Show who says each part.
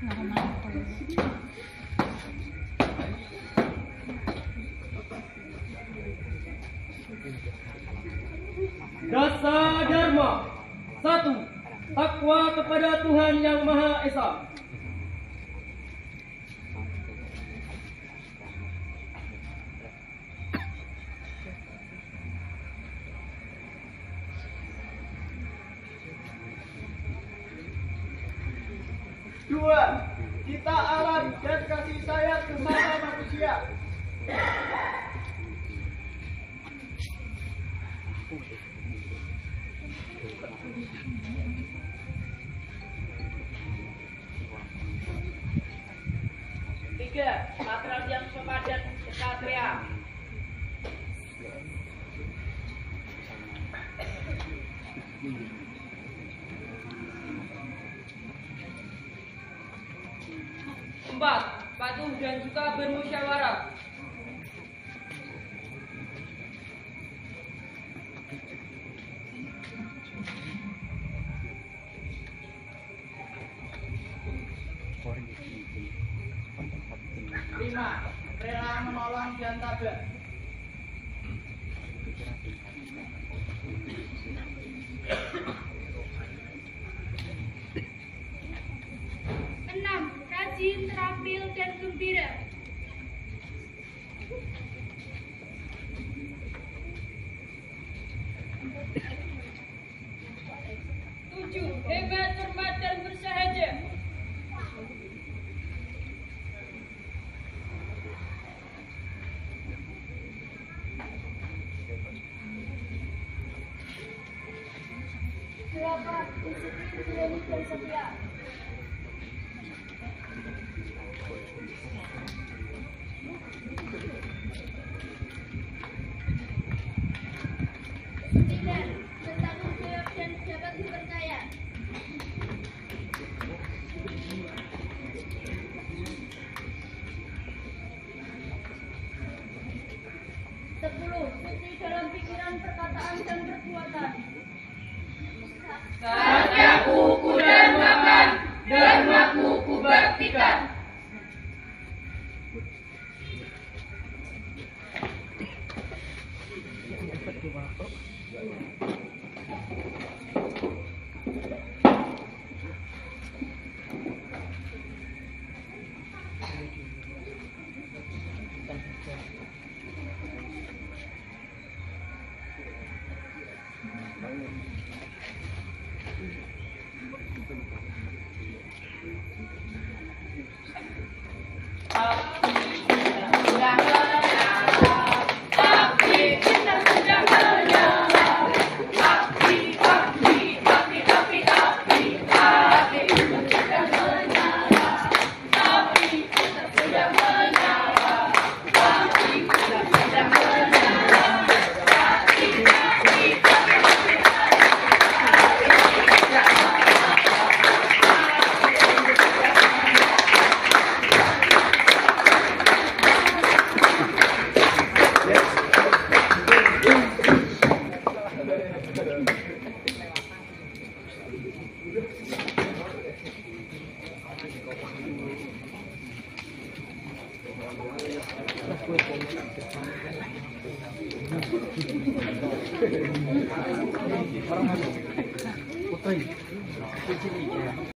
Speaker 1: Dasa Dharma. Satu Takwa kepada Tuhan Yang Maha Esa
Speaker 2: Dua, kita alam dan kasih sayang kepada manusia.
Speaker 3: Tiga, patrol yang sopan dan kesatria. Empat, patuh dan suka bermusyawarah.
Speaker 2: Lima, rela menolong dan tabah.
Speaker 4: Gembira.
Speaker 3: Tujuh, hebat, cermat, dan bersahaja.
Speaker 4: Delapan, disiplin, berani, dan setia. 10. Suci dalam pikiran, perkataan, dan perbuatan.
Speaker 3: Sajaku kudermakan, dermaku kubaktikan. Thank you. 아. バーッバーッ。